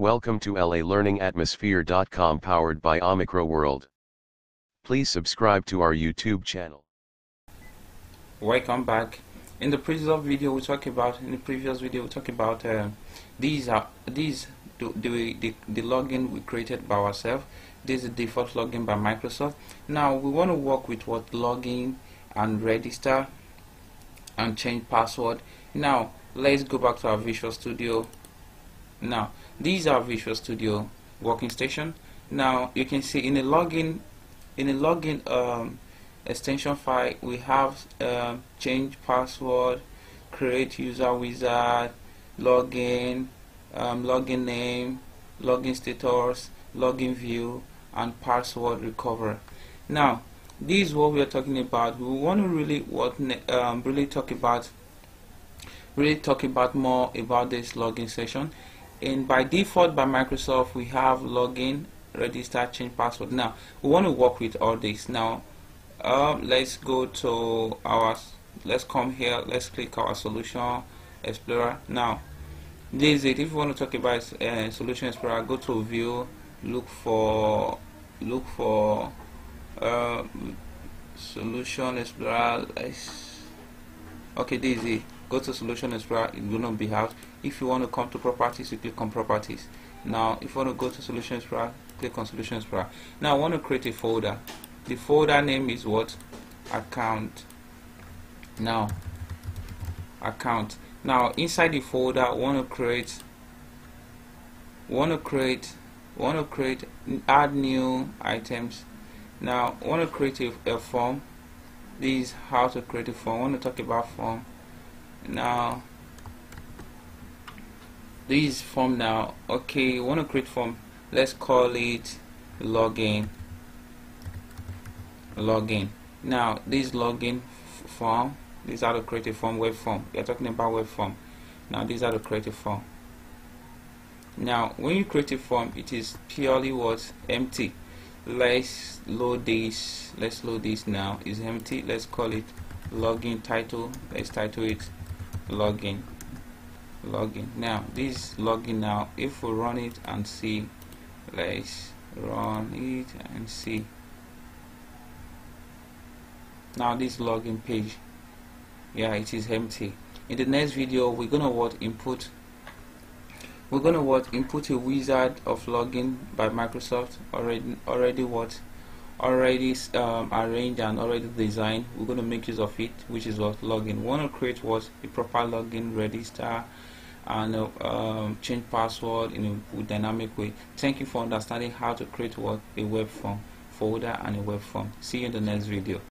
Welcome to LALearningatmosphere.com powered by Omicro World. Please subscribe to our YouTube channel. Welcome back. In the previous video we talked about in the previous video we talked about uh, these are these the, the, the login we created by ourselves. This is the default login by Microsoft. Now we want to work with what login and register and change password. Now let's go back to our Visual Studio now these are Visual Studio working station. Now you can see in a login in a login um, extension file we have uh, change password create user wizard login um, login name login status login view and password recover now this is what we are talking about. We want to really what um, really talk about really talk about more about this login session and by default by Microsoft we have login register change password. Now we want to work with all this. Now um, let's go to our let's come here let's click our solution explorer. Now this is it. If you want to talk about uh, solution explorer go to view look for look for uh, solution explorer. Let's okay this is it go to solution explorer it will not be out if you want to come to properties you click on properties. Now if you want to go to solution explorer click on solution explorer. Now I want to create a folder. The folder name is what? Account. Now account. Now inside the folder I want to create want to create want to create add new items. Now want to create a, a form. This is how to create a form. I want to talk about form now this form now okay want to create form let's call it login login. Now this login form these are the creative form web form. We are talking about web form. Now these are the creative form. Now when you create a form it is purely what? Empty. Let's load this let's load this now. Is empty. Let's call it login title. Let's title it login login now this login now if we run it and see let's run it and see now this login page yeah it is empty. In the next video we're gonna what input we're gonna what input a wizard of login by Microsoft. Already already what already um, arranged and already designed we're going to make use of it which is what? Login. We want to create what a proper login register and uh, um, change password in a dynamic way. Thank you for understanding how to create what? A web form folder and a web form. See you in the next video